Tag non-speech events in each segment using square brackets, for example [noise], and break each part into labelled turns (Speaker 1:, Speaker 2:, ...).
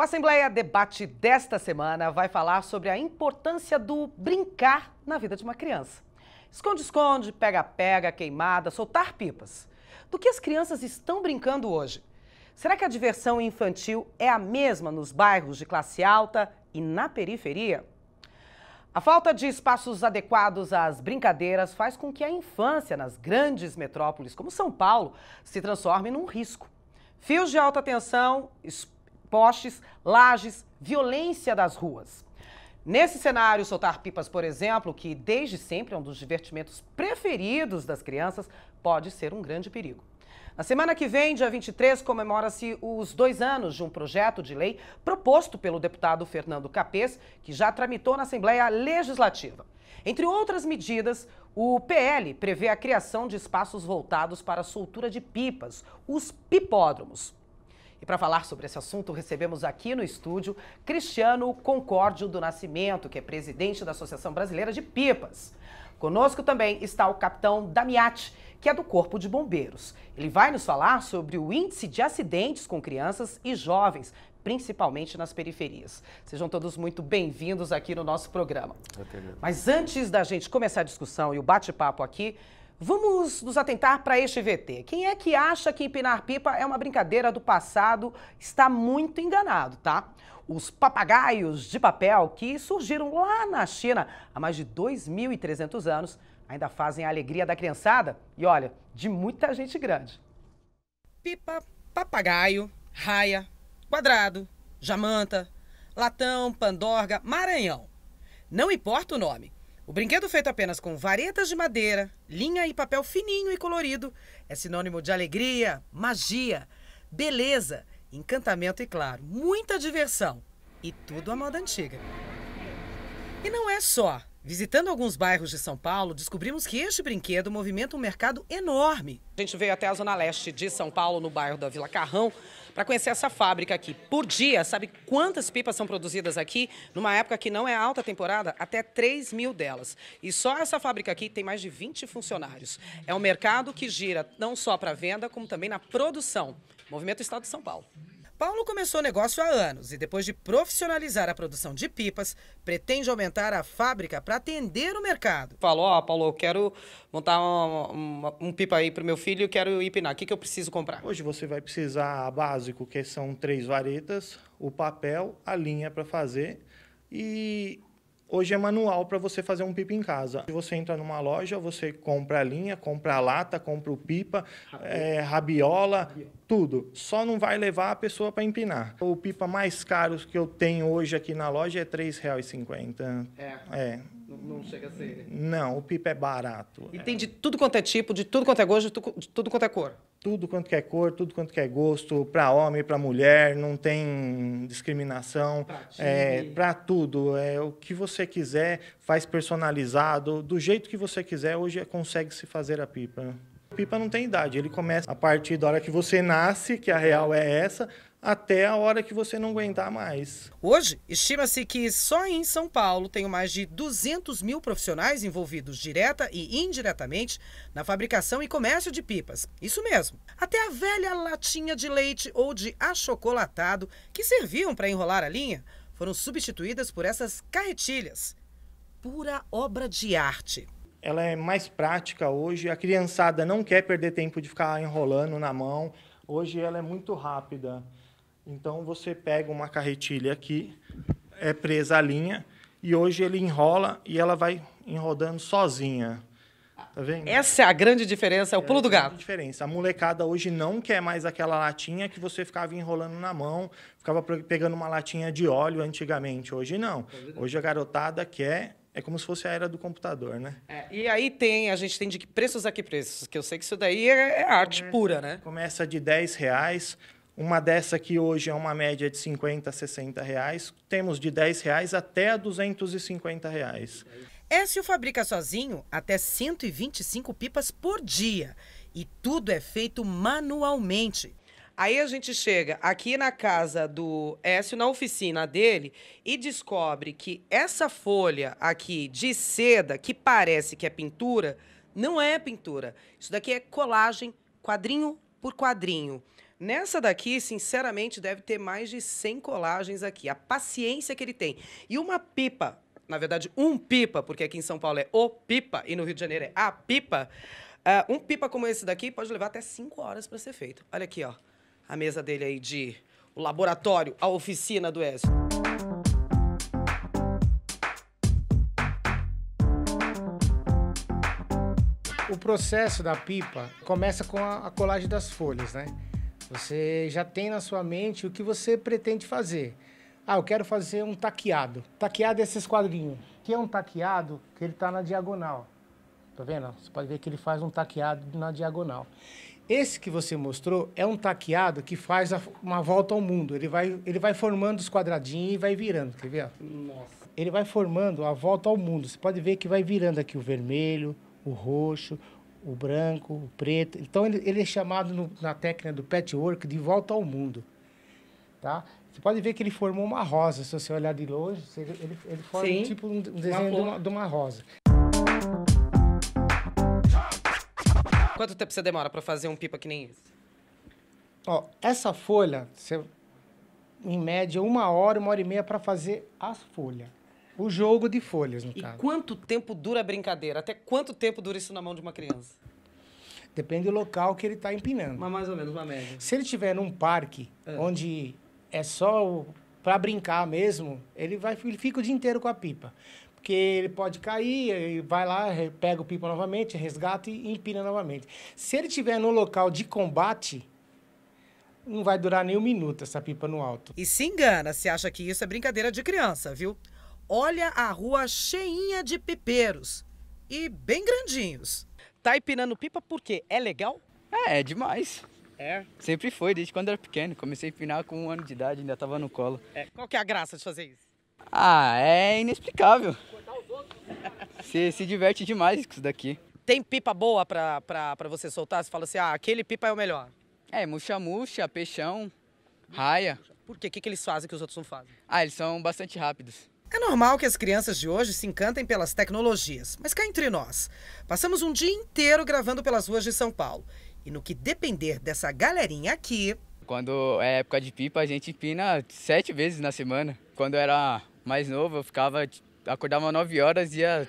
Speaker 1: O Assembleia Debate desta semana vai falar sobre a importância do brincar na vida de uma criança. Esconde-esconde, pega-pega, queimada, soltar pipas. Do que as crianças estão brincando hoje? Será que a diversão infantil é a mesma nos bairros de classe alta e na periferia? A falta de espaços adequados às brincadeiras faz com que a infância nas grandes metrópoles, como São Paulo, se transforme num risco. Fios de alta tensão, postes, lajes, violência das ruas. Nesse cenário, soltar pipas, por exemplo, que desde sempre é um dos divertimentos preferidos das crianças, pode ser um grande perigo. Na semana que vem, dia 23, comemora-se os dois anos de um projeto de lei proposto pelo deputado Fernando Capês, que já tramitou na Assembleia Legislativa. Entre outras medidas, o PL prevê a criação de espaços voltados para a soltura de pipas, os pipódromos. E para falar sobre esse assunto, recebemos aqui no estúdio Cristiano Concórdio do Nascimento, que é presidente da Associação Brasileira de Pipas. Conosco também está o capitão Damiati, que é do Corpo de Bombeiros. Ele vai nos falar sobre o índice de acidentes com crianças e jovens, principalmente nas periferias. Sejam todos muito bem-vindos aqui no nosso programa. Mas antes da gente começar a discussão e o bate-papo aqui, Vamos nos atentar para este VT. Quem é que acha que empinar pipa é uma brincadeira do passado está muito enganado, tá? Os papagaios de papel que surgiram lá na China há mais de 2.300 anos ainda fazem a alegria da criançada e, olha, de muita gente grande. Pipa, papagaio, raia, quadrado, jamanta, latão, pandorga, maranhão. Não importa o nome. O brinquedo feito apenas com varetas de madeira, linha e papel fininho e colorido é sinônimo de alegria, magia, beleza, encantamento e, claro, muita diversão. E tudo à moda antiga. E não é só. Visitando alguns bairros de São Paulo, descobrimos que este brinquedo movimenta um mercado enorme. A gente veio até a zona leste de São Paulo, no bairro da Vila Carrão, para conhecer essa fábrica aqui. Por dia, sabe quantas pipas são produzidas aqui? Numa época que não é alta temporada, até 3 mil delas. E só essa fábrica aqui tem mais de 20 funcionários. É um mercado que gira não só para venda, como também na produção. Movimento Estado de São Paulo. Paulo começou o negócio há anos e, depois de profissionalizar a produção de pipas, pretende aumentar a fábrica para atender o mercado. Falou, ó, oh, Paulo, eu quero montar um, um, um pipa aí para o meu filho e quero empinar. O que, que eu preciso comprar?
Speaker 2: Hoje você vai precisar básico, que são três varetas, o papel, a linha para fazer e Hoje é manual para você fazer um pipa em casa. Você entra numa loja, você compra a linha, compra a lata, compra o pipa, rabiola, é, rabiola, tudo. Só não vai levar a pessoa para empinar. O pipa mais caro que eu tenho hoje aqui na loja é R$ 3,50.
Speaker 1: É. É. Não, chega a ser.
Speaker 2: Não, o pipa é barato.
Speaker 1: E é. tem de tudo quanto é tipo, de tudo quanto é gosto, de tudo quanto é cor.
Speaker 2: Tudo quanto é cor, tudo quanto é gosto, para homem, para mulher, não tem discriminação. Para é, tudo. É o que você quiser, faz personalizado, do jeito que você quiser, hoje consegue se fazer a pipa. A pipa não tem idade, ele começa a partir da hora que você nasce, que a real é essa, até a hora que você não aguentar mais.
Speaker 1: Hoje, estima-se que só em São Paulo tem mais de 200 mil profissionais envolvidos direta e indiretamente na fabricação e comércio de pipas. Isso mesmo. Até a velha latinha de leite ou de achocolatado que serviam para enrolar a linha foram substituídas por essas carretilhas. Pura obra de arte
Speaker 2: ela é mais prática hoje. A criançada não quer perder tempo de ficar enrolando na mão. Hoje ela é muito rápida. Então você pega uma carretilha aqui, é presa a linha, e hoje ele enrola e ela vai enrodando sozinha. Tá vendo?
Speaker 1: Essa é a grande diferença, é o pulo do gato.
Speaker 2: É a diferença. A molecada hoje não quer mais aquela latinha que você ficava enrolando na mão, ficava pegando uma latinha de óleo antigamente. Hoje não. Hoje a garotada quer é como se fosse a era do computador, né?
Speaker 1: É, e aí tem, a gente tem de que preços a que preços, que eu sei que isso daí é, é arte
Speaker 2: começa,
Speaker 1: pura, né?
Speaker 2: Começa de 10 reais, uma dessa aqui hoje é uma média de 50, 60 reais. Temos de 10 reais até 250 reais.
Speaker 1: Écio fabrica sozinho até 125 pipas por dia. E tudo é feito manualmente. Aí a gente chega aqui na casa do Écio, na oficina dele, e descobre que essa folha aqui de seda, que parece que é pintura, não é pintura. Isso daqui é colagem, quadrinho por quadrinho Nessa daqui, sinceramente, deve ter mais de 100 colagens aqui. A paciência que ele tem. E uma pipa, na verdade, um pipa, porque aqui em São Paulo é o pipa e no Rio de Janeiro é a pipa. Uh, um pipa como esse daqui pode levar até 5 horas para ser feito. Olha aqui, ó. A mesa dele aí de o laboratório, a oficina do Ezio.
Speaker 3: O processo da pipa começa com a colagem das folhas, né? Você já tem na sua mente o que você pretende fazer. Ah, eu quero fazer um taqueado. Taqueado é esses quadrinhos. Que é um taqueado que ele está na diagonal. Tá vendo? Você pode ver que ele faz um taqueado na diagonal. Esse que você mostrou é um taqueado que faz uma volta ao mundo. Ele vai, ele vai formando os quadradinhos e vai virando. Quer ver? Nossa. Ele vai formando a volta ao mundo. Você pode ver que vai virando aqui o vermelho, o roxo, o branco, o preto. Então ele, ele é chamado no, na técnica do patchwork de volta ao mundo, tá? Você pode ver que ele formou uma rosa, se você olhar de longe, ele, ele, forma Sim, tipo um, desenho de uma, de uma rosa.
Speaker 1: Quanto tempo você demora para fazer um pipa que nem esse?
Speaker 3: Ó, essa folha, você, em média, uma hora, uma hora e meia para fazer as folhas. O jogo de folhas, no
Speaker 1: e
Speaker 3: caso.
Speaker 1: quanto tempo dura a brincadeira? Até quanto tempo dura isso na mão de uma criança?
Speaker 3: Depende do local que ele está empinando.
Speaker 1: Mas mais ou menos uma média.
Speaker 3: Se ele estiver num parque é. onde é só para brincar mesmo, ele vai ele fica o dia inteiro com a pipa. Porque ele pode cair, ele vai lá, pega o pipa novamente, resgata e empina novamente. Se ele estiver no local de combate, não vai durar nem um minuto essa pipa no alto.
Speaker 1: E se engana se acha que isso é brincadeira de criança, viu? Olha a rua cheinha de pipeiros. E bem grandinhos. Tá empinando pipa por quê? É legal?
Speaker 4: É, é demais.
Speaker 1: É?
Speaker 4: Sempre foi, desde quando era pequeno. Comecei a empinar com um ano de idade, ainda tava no colo.
Speaker 1: É. Qual que é a graça de fazer isso?
Speaker 4: Ah, é inexplicável. Você [laughs] se diverte demais com isso daqui.
Speaker 1: Tem pipa boa pra, pra, pra você soltar? Você fala assim, ah, aquele pipa é o melhor.
Speaker 4: É, murcha-murcha, peixão, raia.
Speaker 1: Por quê? O que, que eles fazem que os outros não fazem?
Speaker 4: Ah, eles são bastante rápidos.
Speaker 1: É normal que as crianças de hoje se encantem pelas tecnologias, mas cá entre nós, passamos um dia inteiro gravando pelas ruas de São Paulo. E no que depender dessa galerinha aqui.
Speaker 4: Quando é época de pipa, a gente empina sete vezes na semana. Quando eu era mais novo, eu ficava. acordava nove horas e ia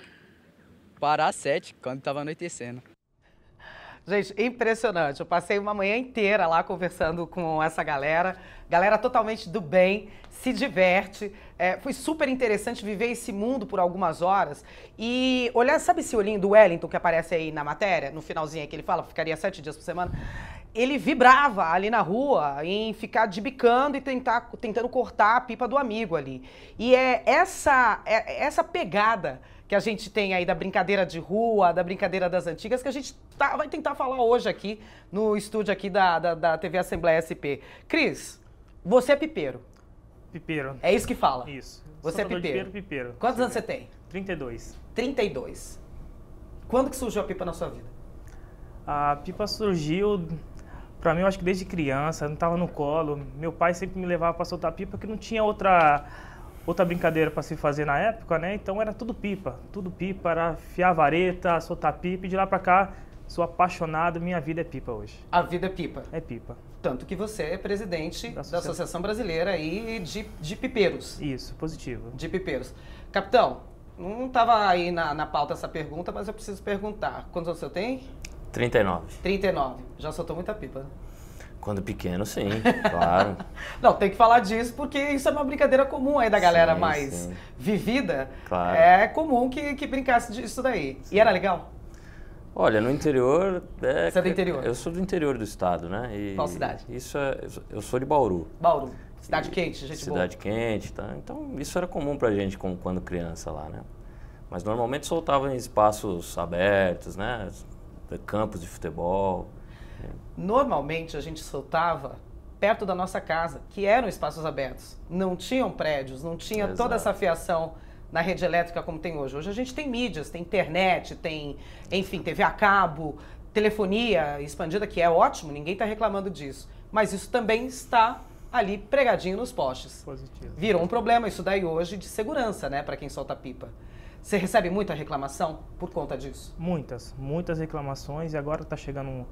Speaker 4: parar às sete, quando estava anoitecendo.
Speaker 1: Gente, impressionante. Eu passei uma manhã inteira lá conversando com essa galera. Galera totalmente do bem, se diverte. É, foi super interessante viver esse mundo por algumas horas. E olhar, sabe esse olhinho do Wellington que aparece aí na matéria, no finalzinho que ele fala, ficaria sete dias por semana? Ele vibrava ali na rua em ficar debicando e tentar, tentando cortar a pipa do amigo ali. E é essa, é essa pegada que a gente tem aí da brincadeira de rua, da brincadeira das antigas, que a gente tá, vai tentar falar hoje aqui no estúdio aqui da, da, da TV Assembleia SP. Cris, você é pipeiro.
Speaker 5: Pipeiro.
Speaker 1: É isso que fala?
Speaker 5: Isso.
Speaker 1: Você é pipeiro.
Speaker 5: pipeiro, pipeiro.
Speaker 1: Quantos anos você tem?
Speaker 5: 32.
Speaker 1: 32. Quando que surgiu a pipa na sua vida?
Speaker 5: A pipa surgiu, para mim, eu acho que desde criança, não estava no colo. Meu pai sempre me levava para soltar pipa, porque não tinha outra outra brincadeira para se fazer na época, né? Então era tudo pipa, tudo pipa, era fiar vareta, soltar pipa e de lá para cá sou apaixonado, minha vida é pipa hoje.
Speaker 1: A vida é pipa?
Speaker 5: É pipa.
Speaker 1: Tanto que você é presidente da Associação, da Associação Brasileira aí de, de Pipeiros.
Speaker 5: Isso, positivo.
Speaker 1: De Pipeiros. Capitão, não estava aí na, na pauta essa pergunta, mas eu preciso perguntar. Quantos anos você tem?
Speaker 6: 39.
Speaker 1: 39. Já soltou muita pipa.
Speaker 6: Quando pequeno, sim, claro. [laughs]
Speaker 1: Não, tem que falar disso porque isso é uma brincadeira comum aí da galera sim, mais sim. vivida.
Speaker 6: Claro.
Speaker 1: É comum que, que brincasse disso daí. Sim. E era legal?
Speaker 6: Olha, no interior.
Speaker 1: É, Você é do interior?
Speaker 6: Eu sou do interior do estado, né?
Speaker 1: E Qual cidade?
Speaker 6: Isso é, eu sou de Bauru.
Speaker 1: Bauru. Cidade e, quente, gente
Speaker 6: Cidade
Speaker 1: boa.
Speaker 6: quente, tá? Então isso era comum pra gente quando criança lá, né? Mas normalmente soltava em espaços abertos, né? Campos de futebol.
Speaker 1: Normalmente a gente soltava perto da nossa casa, que eram espaços abertos. Não tinham prédios, não tinha Exato. toda essa fiação na rede elétrica como tem hoje. Hoje a gente tem mídias, tem internet, tem, enfim, TV a cabo, telefonia expandida, que é ótimo, ninguém está reclamando disso. Mas isso também está ali pregadinho nos postes.
Speaker 5: Positivo.
Speaker 1: Virou um problema isso daí hoje de segurança, né, para quem solta pipa. Você recebe muita reclamação por conta disso?
Speaker 5: Muitas, muitas reclamações e agora está chegando um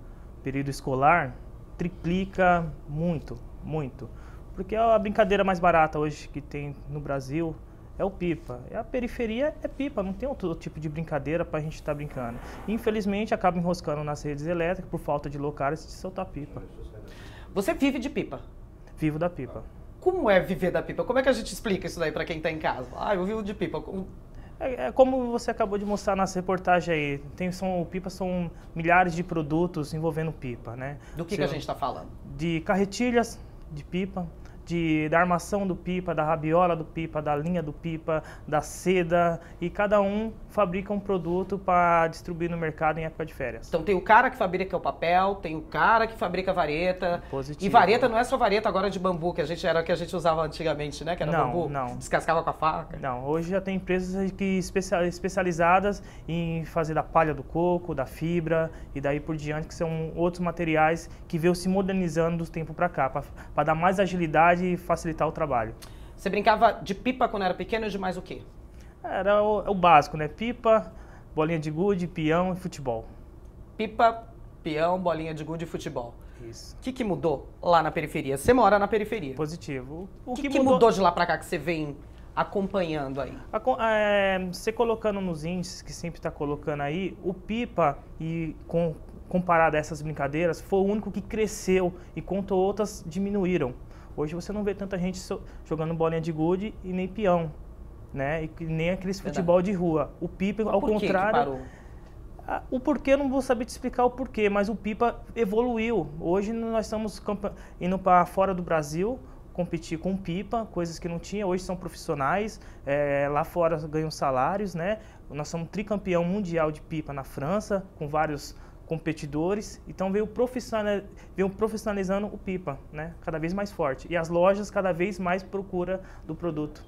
Speaker 5: período escolar, triplica muito, muito. Porque a brincadeira mais barata hoje que tem no Brasil é o pipa. E a periferia é pipa, não tem outro tipo de brincadeira para a gente estar tá brincando. Infelizmente, acaba enroscando nas redes elétricas por falta de locais de soltar pipa.
Speaker 1: Você vive de pipa?
Speaker 5: Vivo da pipa.
Speaker 1: Como é viver da pipa? Como é que a gente explica isso daí para quem está em casa? Ah, eu vivo de pipa.
Speaker 5: É, é, como você acabou de mostrar nessa reportagem aí. Tem, são, pipa são milhares de produtos envolvendo pipa, né?
Speaker 1: Do que, que a gente está falando?
Speaker 5: De carretilhas de pipa, de, da armação do pipa, da rabiola do pipa, da linha do pipa, da seda e cada um fabrica um produto para distribuir no mercado em época de férias.
Speaker 1: Então tem o cara que fabrica o papel, tem o cara que fabrica vareta.
Speaker 5: Positivo.
Speaker 1: E vareta não é só vareta agora de bambu que a gente era que a gente usava antigamente, né? Que era
Speaker 5: não,
Speaker 1: bambu,
Speaker 5: não.
Speaker 1: descascava com a faca.
Speaker 5: Não, hoje já tem empresas que especializadas em fazer da palha do coco, da fibra e daí por diante que são outros materiais que veio se modernizando do tempo para cá para dar mais agilidade e facilitar o trabalho.
Speaker 1: Você brincava de pipa quando era pequeno e de mais o quê?
Speaker 5: Era o, o básico, né? Pipa, bolinha de gude, peão e futebol.
Speaker 1: Pipa, peão, bolinha de gude e futebol.
Speaker 5: Isso.
Speaker 1: O que, que mudou lá na periferia? Você mora na periferia.
Speaker 5: Positivo.
Speaker 1: O que, que, que mudou... mudou... de lá para cá que você vem acompanhando aí?
Speaker 5: É, você colocando nos índices que sempre está colocando aí, o pipa e com, comparado a essas brincadeiras foi o único que cresceu enquanto outras diminuíram. Hoje você não vê tanta gente jogando bolinha de gude e nem peão, né? E nem aqueles futebol de rua. O pipa, ao contrário, o porquê eu não vou saber te explicar o porquê, mas o pipa evoluiu. Hoje nós estamos indo para fora do Brasil competir com pipa, coisas que não tinha. Hoje são profissionais, é, lá fora ganham salários, né? Nós somos tricampeão mundial de pipa na França, com vários competidores, então veio, veio profissionalizando o pipa, né? Cada vez mais forte. E as lojas cada vez mais procura do produto.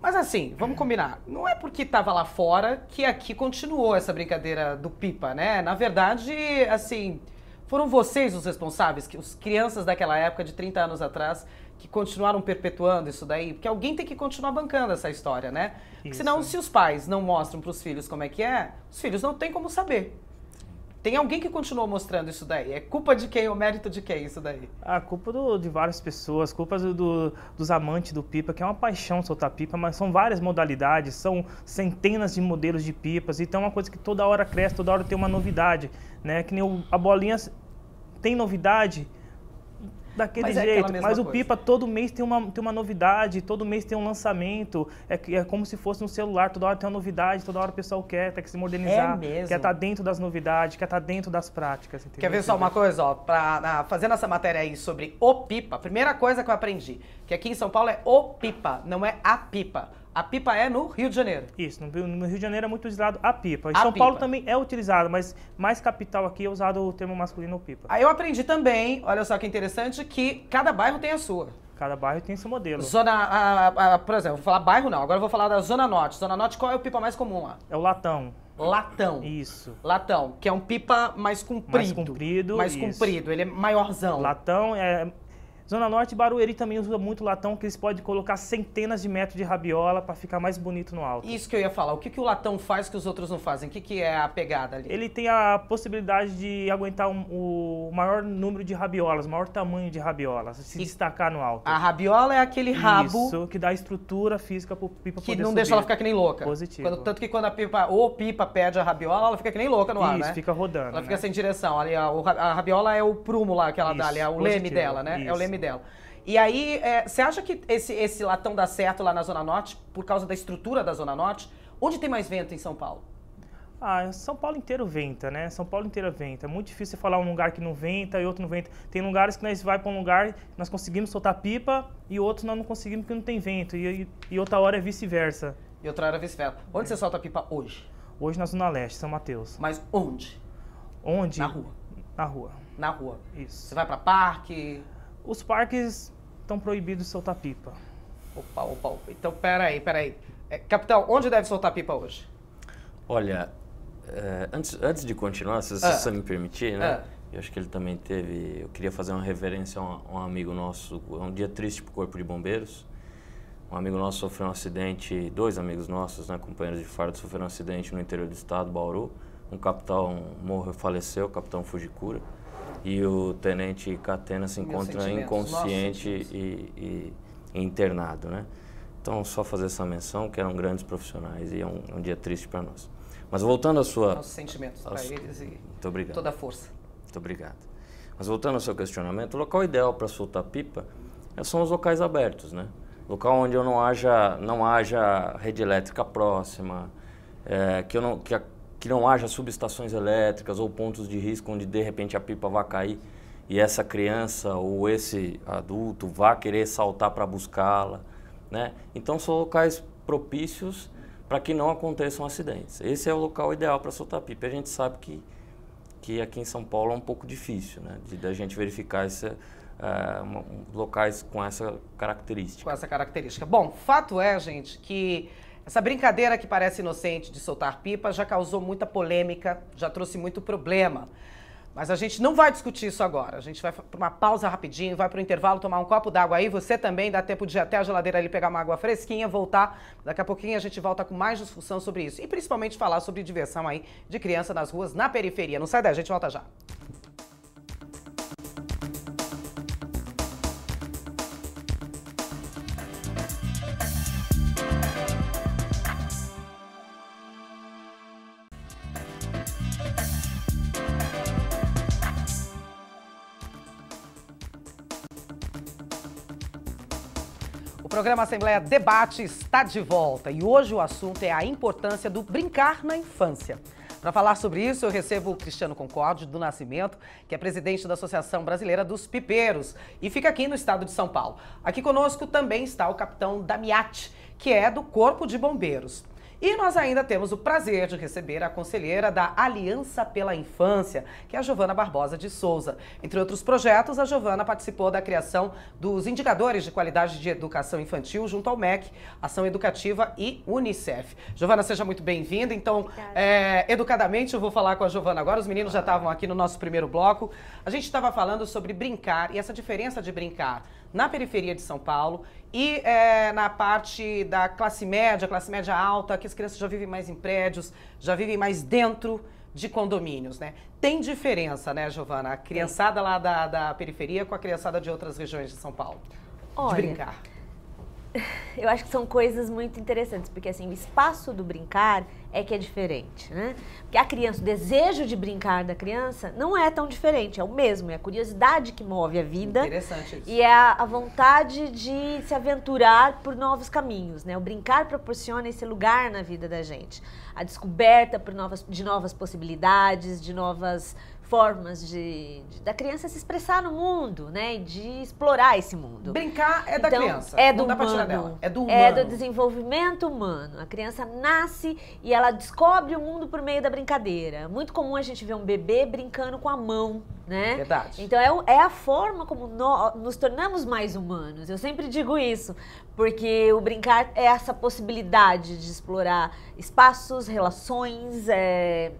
Speaker 1: Mas assim, vamos combinar. Não é porque estava lá fora que aqui continuou essa brincadeira do pipa, né? Na verdade, assim, foram vocês os responsáveis, que os crianças daquela época, de 30 anos atrás, que continuaram perpetuando isso daí? Porque alguém tem que continuar bancando essa história, né? Porque senão, se os pais não mostram para os filhos como é que é, os filhos não têm como saber. Tem alguém que continuou mostrando isso daí? É culpa de quem? O mérito de quem isso daí?
Speaker 5: A culpa do, de várias pessoas, culpa do, do, dos amantes do pipa, que é uma paixão soltar pipa, mas são várias modalidades, são centenas de modelos de pipas, então é uma coisa que toda hora cresce, toda hora tem uma novidade, né? Que nem o, a bolinha tem novidade, daquele
Speaker 1: mas
Speaker 5: é jeito.
Speaker 1: É
Speaker 5: mas o
Speaker 1: coisa.
Speaker 5: Pipa todo mês tem uma, tem uma novidade, todo mês tem um lançamento. É, é como se fosse no celular, toda hora tem uma novidade, toda hora o pessoal quer, tem que se modernizar.
Speaker 1: É mesmo?
Speaker 5: Quer estar tá dentro das novidades, quer estar tá dentro das práticas. Entendeu?
Speaker 1: Quer ver só uma coisa, ó? Pra, na, fazendo essa matéria aí sobre o Pipa, a primeira coisa que eu aprendi, que aqui em São Paulo é o Pipa, não é a Pipa. A pipa é no Rio de Janeiro.
Speaker 5: Isso, no Rio de Janeiro é muito utilizado a pipa. Em
Speaker 1: a
Speaker 5: São
Speaker 1: pipa.
Speaker 5: Paulo também é utilizado, mas mais capital aqui é usado o termo masculino pipa.
Speaker 1: Aí eu aprendi também, olha só que interessante, que cada bairro tem a sua.
Speaker 5: Cada bairro tem seu modelo.
Speaker 1: Zona, a, a, por exemplo, vou falar bairro não, agora eu vou falar da Zona Norte. Zona Norte, qual é o pipa mais comum lá?
Speaker 5: É o latão.
Speaker 1: Latão.
Speaker 5: Isso.
Speaker 1: Latão, que é um pipa mais comprido.
Speaker 5: Mais comprido.
Speaker 1: Mais
Speaker 5: isso.
Speaker 1: comprido, ele é maiorzão.
Speaker 5: Latão é Zona Norte, Barueri também usa muito latão, que eles podem colocar centenas de metros de rabiola para ficar mais bonito no alto.
Speaker 1: Isso que eu ia falar. O que, que o latão faz que os outros não fazem? O que, que é a pegada ali?
Speaker 5: Ele tem a possibilidade de aguentar um, o maior número de rabiolas, o maior tamanho de rabiolas, se e destacar no alto.
Speaker 1: A rabiola é aquele rabo...
Speaker 5: Isso, que dá estrutura física para o pipa
Speaker 1: que
Speaker 5: poder
Speaker 1: não
Speaker 5: subir.
Speaker 1: deixa ela ficar que nem louca.
Speaker 5: Positivo.
Speaker 1: Quando, tanto que quando a pipa, ou pipa perde a rabiola, ela fica que nem louca no ar,
Speaker 5: Isso,
Speaker 1: né?
Speaker 5: fica rodando.
Speaker 1: Ela
Speaker 5: né?
Speaker 1: fica sem direção. Ali, a, a rabiola é o prumo lá que ela
Speaker 5: Isso,
Speaker 1: dá ali, é o
Speaker 5: positivo.
Speaker 1: leme dela, né?
Speaker 5: Isso.
Speaker 1: É o leme dela. E aí, é, você acha que esse, esse latão dá certo lá na Zona Norte, por causa da estrutura da Zona Norte? Onde tem mais vento em São Paulo?
Speaker 5: Ah, São Paulo inteiro venta, né? São Paulo inteiro venta. É muito difícil você falar um lugar que não venta e outro não venta. Tem lugares que nós vai para um lugar, nós conseguimos soltar pipa e outros nós não conseguimos porque não tem vento. E, e, outra hora é vice-versa.
Speaker 1: E outra hora vice-versa. Onde você solta pipa hoje?
Speaker 5: Hoje na Zona Leste, São Mateus.
Speaker 1: Mas onde?
Speaker 5: Onde?
Speaker 1: Na rua.
Speaker 5: Na rua.
Speaker 1: Na rua.
Speaker 5: Isso.
Speaker 1: Você vai para parque?
Speaker 5: Os parques estão proibidos de soltar pipa.
Speaker 1: Opa, opa, opa. Então, peraí, peraí. É, capitão, onde deve soltar pipa hoje?
Speaker 6: Olha, é, antes, antes de continuar, se, se
Speaker 1: Ah.
Speaker 6: você me permitir, né?
Speaker 1: Ah.
Speaker 6: Eu acho que ele também teve. Eu queria fazer uma reverência a um, a um amigo nosso. É um dia triste pro Corpo de Bombeiros. Um amigo nosso sofreu um acidente, dois amigos nossos, né, companheiros de fardo, sofreram um acidente no interior do estado, Bauru. Um capitão morreu, faleceu, o capitão Fujikura. E o tenente Catena se encontra inconsciente e, e- internado, né? Então, só fazer essa menção, que eram grandes profissionais e é um, é um dia triste para nós. Mas voltando à sua...
Speaker 1: Nossos sentimentos para eles e toda a força.
Speaker 6: Muito obrigado. Mas voltando ao seu questionamento, o local ideal para soltar pipa eh, são os locais abertos, né? Local onde eu não haja, não haja rede elétrica próxima, eh, que, eu não, que, a- que não haja subestações elétricas ou pontos de risco onde de repente a pipa vai cair e essa criança ou esse adulto vá querer saltar para buscá-la, né? Então são locais propícios para que não aconteçam acidentes. Esse é o local ideal para soltar pipa. A gente sabe que que aqui em São Paulo é um pouco difícil, né? De da gente verificar esse, eh, um- locais com essa característica.
Speaker 1: com essa característica. Bom, fato é, gente, que essa brincadeira que parece inocente de soltar pipa já causou muita polêmica, já trouxe muito problema. Mas a gente não vai discutir isso agora. A gente vai para uma pausa rapidinho, vai para o intervalo tomar um copo d'água aí. Você também dá tempo de ir até a geladeira ali pegar uma água fresquinha, voltar. Daqui a pouquinho a gente volta com mais discussão sobre isso. E principalmente falar sobre diversão aí de criança nas ruas, na periferia. Não sai daí, a gente volta já. Programa Assembleia Debate está de volta e hoje o assunto é a importância do brincar na infância. Para falar sobre isso, eu recebo o Cristiano Concorde do Nascimento, que é presidente da Associação Brasileira dos Pipeiros e fica aqui no estado de São Paulo. Aqui conosco também está o capitão Damiati, que é do Corpo de Bombeiros. E nós ainda temos o prazer de receber a conselheira da Aliança pela Infância, que é a Giovana Barbosa de Souza. Entre outros projetos, a Giovana participou da criação dos indicadores de qualidade de educação infantil junto ao MEC, Ação Educativa e Unicef. Giovana, seja muito bem-vinda. Então, é, educadamente, eu vou falar com a Giovana agora. Os meninos já estavam aqui no nosso primeiro bloco. A gente estava falando sobre brincar e essa diferença de brincar na periferia de São Paulo e é, na parte da classe média, classe média alta, que as crianças já vivem mais em prédios, já vivem mais dentro de condomínios, né? Tem diferença, né, Giovana? A criançada lá da, da periferia com a criançada de outras regiões de São Paulo. de
Speaker 7: Olha,
Speaker 1: brincar. [laughs]
Speaker 7: eu acho que são coisas muito interessantes, porque assim, o espaço do brincar é que é diferente, né? Porque a criança, o desejo de brincar da criança não é tão diferente, é o mesmo, é a curiosidade que move a vida.
Speaker 1: Interessante isso.
Speaker 7: E é a, a vontade de se aventurar por novos caminhos, né? O brincar proporciona esse lugar na vida da gente. A descoberta por novas, de novas possibilidades, de novas formas de, de- da criança se expressar no mundo, né? E de explorar esse mundo.
Speaker 1: Brincar é da
Speaker 7: Então,
Speaker 1: criança.
Speaker 7: É do
Speaker 1: não
Speaker 7: humano.
Speaker 1: dela. É do humano.
Speaker 7: É do desenvolvimento humano. A criança nasce e ela descobre o mundo por meio da brincadeira. Muito comum a gente ver um bebê brincando com a mão, né?
Speaker 1: Verdade.
Speaker 7: Então é, é a forma como nó- nos tornamos mais humanos. Eu sempre digo isso, porque o brincar é essa possibilidade de explorar espaços, relações, é,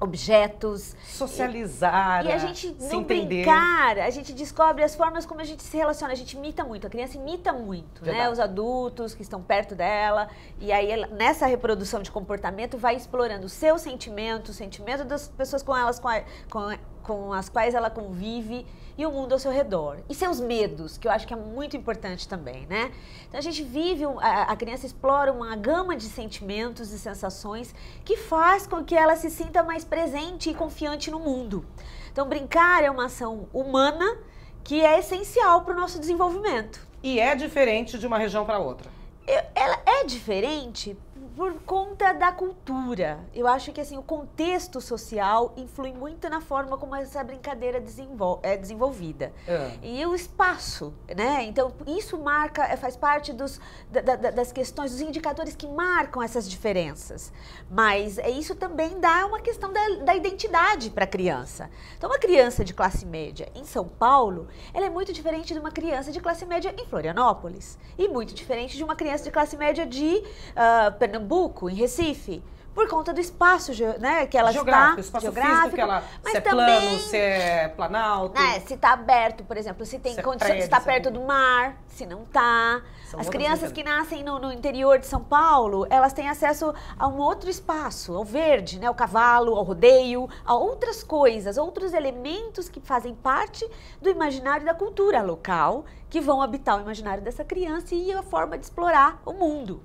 Speaker 7: objetos.
Speaker 1: Socializar,
Speaker 7: E a gente
Speaker 1: se
Speaker 7: não
Speaker 1: entender.
Speaker 7: brincar, a gente descobre as formas como a gente se relaciona, a gente imita muito, a criança imita muito, né?
Speaker 1: Verdade.
Speaker 7: Os adultos que estão perto dela. E aí, ela- nessa reprodução de comportamento, vai explorando os seus sentimentos, o sentimento das pessoas com elas, com, a- com, com as quais ela convive e o mundo ao seu redor. E seus medos, que eu acho que é muito importante também, né? Então a gente vive, a, a criança explora uma gama de sentimentos e sensações que faz com que ela se sinta mais presente e confiante no mundo. Então brincar é uma ação humana que é essencial para o nosso desenvolvimento.
Speaker 1: E é diferente de uma região para outra.
Speaker 7: Eu- ela é diferente por conta da cultura. Eu acho que assim o contexto social influi muito na forma como essa brincadeira desenvol- é desenvolvida.
Speaker 1: É.
Speaker 7: E o espaço, né? Então, isso marca, é, faz parte dos, da- da- das questões, dos indicadores que marcam essas diferenças. Mas é, isso também dá uma questão da, da identidade para a criança. Então, uma criança de classe média em São Paulo, ela é muito diferente de uma criança de classe média em Florianópolis. E muito diferente de uma criança de classe média de ah, Pernambuco, em Recife. por conta do espaço né, que ela
Speaker 1: geográfico,
Speaker 7: está.
Speaker 1: espaço físico, que ela,
Speaker 7: mas
Speaker 1: se é
Speaker 7: também,
Speaker 1: plano, se é planalto.
Speaker 7: né, se está aberto, por exemplo, se tem
Speaker 1: Se é
Speaker 7: condições,
Speaker 1: prédio,
Speaker 7: se está
Speaker 1: se é-
Speaker 7: perto do mar, se não está. As crianças que nascem no, no interior de São Paulo, elas têm acesso a um outro espaço, ao verde, né, ao cavalo, ao rodeio, a outras coisas, outros elementos que fazem parte do imaginário da cultura local, que vão habitar o imaginário dessa criança e a forma de explorar o mundo.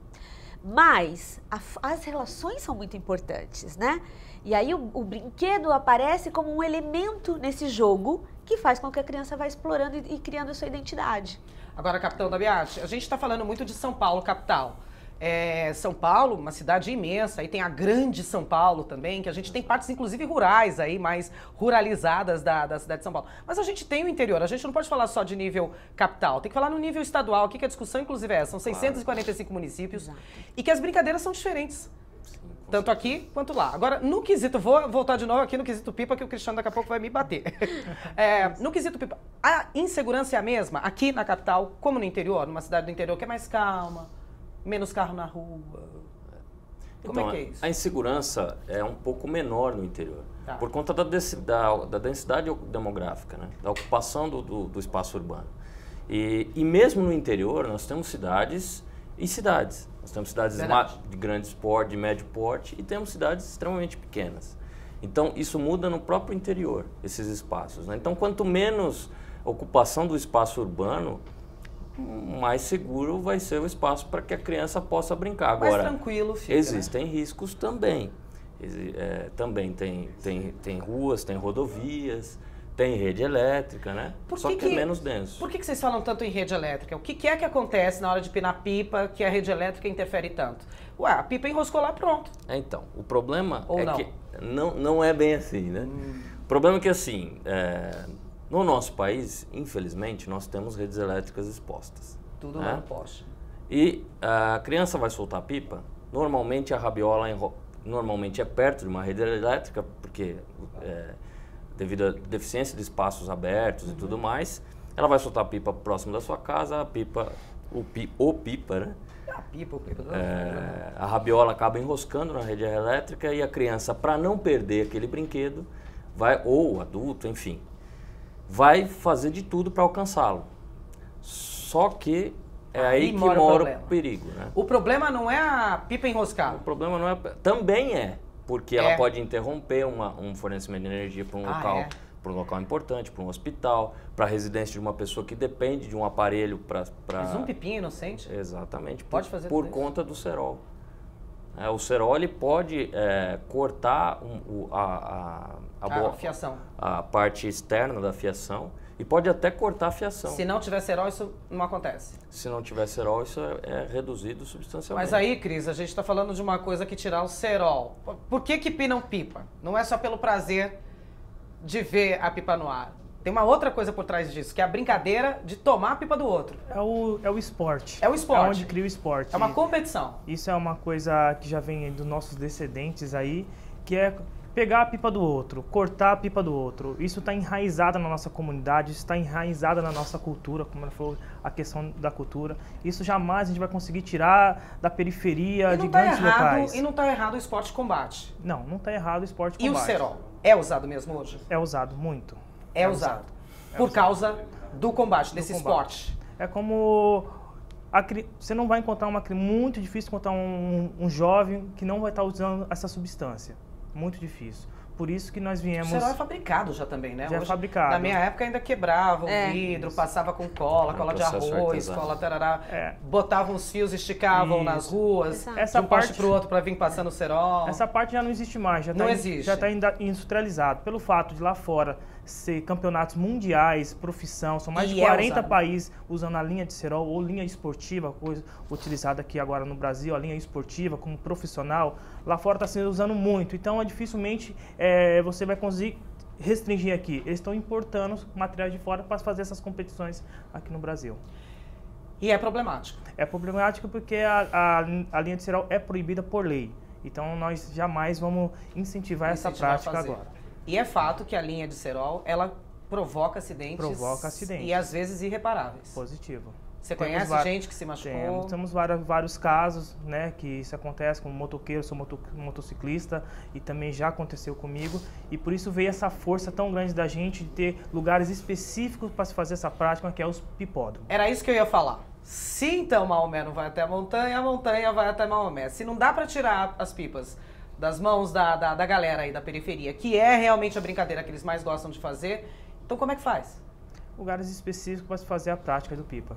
Speaker 7: Mas a as relações são muito importantes, né? E aí o, o brinquedo aparece como um elemento nesse jogo que faz com que a criança vá explorando e, e criando a sua identidade.
Speaker 1: Agora, capitão Dabiati, a gente está falando muito de São Paulo, capital. É, São Paulo, uma cidade imensa, aí tem a grande São Paulo também, que a gente tem partes, inclusive, rurais aí, mais ruralizadas da, da cidade de São Paulo. Mas a gente tem o interior, a gente não pode falar só de nível capital, tem que falar no nível estadual, aqui que a discussão, inclusive, é essa. São 645 municípios e que as brincadeiras são diferentes. Tanto aqui quanto lá. Agora, no quesito, vou voltar de novo aqui no quesito pipa, que o Cristiano daqui a pouco vai me bater. [laughs] É, no quesito pipa, a insegurança é a mesma aqui na capital, como no interior, numa cidade do interior que é mais calma, menos carro na rua. Como
Speaker 6: Então,
Speaker 1: é que é isso?
Speaker 6: A insegurança é um pouco menor no interior,
Speaker 1: Tá.
Speaker 6: por conta da, da, da densidade demográfica, né? da ocupação do, do, do espaço urbano. E, e mesmo no interior, nós temos cidades e cidades. Nós temos cidades
Speaker 1: Verdade.
Speaker 6: de grande porte, de médio porte, e temos cidades extremamente pequenas. Então, isso muda no próprio interior, esses espaços. né? Então, quanto menos ocupação do espaço urbano, mais seguro vai ser o espaço para que a criança possa brincar.
Speaker 1: Mais
Speaker 6: Agora,
Speaker 1: tranquilo fica, né?
Speaker 6: Existem riscos também. É, também tem, tem, tem ruas, tem rodovias, tem rede elétrica, né?
Speaker 1: Por
Speaker 6: Só
Speaker 1: que
Speaker 6: que, é menos denso.
Speaker 1: Por que, que vocês falam tanto em rede elétrica? O que, que é que acontece na hora de pinar pipa que a rede elétrica interfere tanto? Ué, a pipa enroscou lá, pronto.
Speaker 6: É, Então, o problema
Speaker 1: Ou
Speaker 6: é
Speaker 1: não?
Speaker 6: que não, não é bem assim, né? O problema é que, assim, é, no nosso país, infelizmente, nós temos redes elétricas expostas.
Speaker 1: Tudo
Speaker 6: né?
Speaker 1: poste.
Speaker 6: E a criança vai soltar pipa, normalmente a rabiola enro- normalmente é perto de uma rede elétrica, porque é, devido à deficiência de espaços abertos e tudo mais, ela vai soltar pipa próximo da sua casa, a pipa, o, pi, o pipa, né?
Speaker 1: A pipa, o pipa.
Speaker 6: É, a rabiola acaba enroscando na rede elétrica e a criança, para não perder aquele brinquedo, vai ou o adulto, enfim, vai fazer de tudo para alcançá-lo. Só que é aí,
Speaker 1: Aí
Speaker 6: que
Speaker 1: mora
Speaker 6: mora,
Speaker 1: o
Speaker 6: o perigo, né?
Speaker 1: O problema não é a pipa
Speaker 6: O
Speaker 1: enroscada.
Speaker 6: problema não é também é porque
Speaker 1: É.
Speaker 6: ela pode interromper uma- um fornecimento de energia para um
Speaker 1: Ah,
Speaker 6: local,
Speaker 1: é?
Speaker 6: para um local importante, para um hospital, para a residência de uma pessoa que depende de um aparelho para
Speaker 1: Mas um pipinho inocente.
Speaker 6: Exatamente.
Speaker 1: Pode
Speaker 6: por,
Speaker 1: fazer
Speaker 6: por
Speaker 1: isso?
Speaker 6: conta do cerol. É, o cerol ele pode é, cortar um- o- a, a, a,
Speaker 1: A fiação.
Speaker 6: a parte externa da fiação e pode até cortar a fiação.
Speaker 1: Se não tiver cerol, isso não acontece.
Speaker 6: Se não tiver cerol, isso é, é reduzido substancialmente.
Speaker 1: Mas aí, Cris, a gente está falando de uma coisa que tirar o cerol. Por que que pinam pipa? Não é só pelo prazer de ver a pipa no ar. Tem uma outra coisa por trás disso, que é a brincadeira de tomar a pipa do outro.
Speaker 5: É o, é o esporte.
Speaker 1: É o esporte.
Speaker 5: É onde cria o esporte.
Speaker 1: É uma competição.
Speaker 5: Isso é uma coisa que já vem dos nossos descendentes aí, que é pegar a pipa do outro, cortar a pipa do outro. Isso está enraizado na nossa comunidade, isso está enraizado na nossa cultura, como ela falou, a questão da cultura. Isso jamais a gente vai conseguir tirar da periferia de
Speaker 1: tá
Speaker 5: grandes
Speaker 1: errado,
Speaker 5: locais.
Speaker 1: e não tá errado o esporte de combate.
Speaker 5: Não, não está errado o esporte
Speaker 1: E o
Speaker 5: combate.
Speaker 1: cerol? É usado mesmo hoje?
Speaker 5: É usado muito.
Speaker 1: É, usado. Por causa do combate, desse
Speaker 5: combate.
Speaker 1: esporte.
Speaker 5: É como você não vai encontrar uma muito difícil encontrar um, um jovem que não vai estar usando essa substância. Muito difícil. Por isso que nós
Speaker 1: O
Speaker 5: viemos.
Speaker 1: cerol é fabricado já também, né?
Speaker 5: Já é
Speaker 1: Hoje,
Speaker 5: fabricado.
Speaker 1: Na minha época ainda quebrava o
Speaker 7: É.
Speaker 1: vidro, passava com cola,
Speaker 6: É um
Speaker 1: cola de arroz, cola tarará.
Speaker 5: É.
Speaker 1: Botavam os fios, esticavam
Speaker 5: Isso.
Speaker 1: nas ruas,
Speaker 7: Exato.
Speaker 1: de
Speaker 5: Essa
Speaker 1: um poste
Speaker 5: parte-
Speaker 1: pro outro para vir passando o cerol.
Speaker 5: Essa parte já não existe mais, já
Speaker 1: Não
Speaker 5: está
Speaker 1: existe.
Speaker 5: já tá inda- industrializado. Pelo fato de lá fora ser campeonatos mundiais, profissão, são mais
Speaker 1: E
Speaker 5: de
Speaker 1: é
Speaker 5: 40
Speaker 1: usado.
Speaker 5: países usando a linha de cerol ou linha esportiva, coisa utilizada aqui agora no Brasil, a linha esportiva como profissional. Lá fora está sendo usando muito, então é dificilmente é, você vai conseguir restringir aqui. Eles estão importando materiais de fora para fazer essas competições aqui no Brasil.
Speaker 1: E é problemático.
Speaker 5: É problemático porque a, a, a linha de cerol é proibida por lei. Então nós jamais vamos incentivar essa
Speaker 1: Incentivar a
Speaker 5: prática agora.
Speaker 1: E é fato que a linha de cerol, ela provoca acidentes.
Speaker 5: Provoca acidentes.
Speaker 1: E às vezes irreparáveis.
Speaker 5: Positivo.
Speaker 1: Você
Speaker 5: Temos
Speaker 1: conhece gente que se machucou?
Speaker 5: Temos, temos vários, vários casos, né, que isso acontece com motoqueiro, sou moto, motociclista e também já aconteceu comigo e por isso veio essa força tão grande da gente de ter lugares específicos para se fazer essa prática, que é os pipódromos.
Speaker 1: Era isso que eu ia falar. Se então Maomé não vai até a montanha, a montanha vai até Maomé. Se não dá pra tirar as pipas das mãos da, da, da galera aí da periferia, que é realmente a brincadeira que eles mais gostam de fazer, então como é que faz?
Speaker 5: Lugares específicos para se fazer a prática do pipa.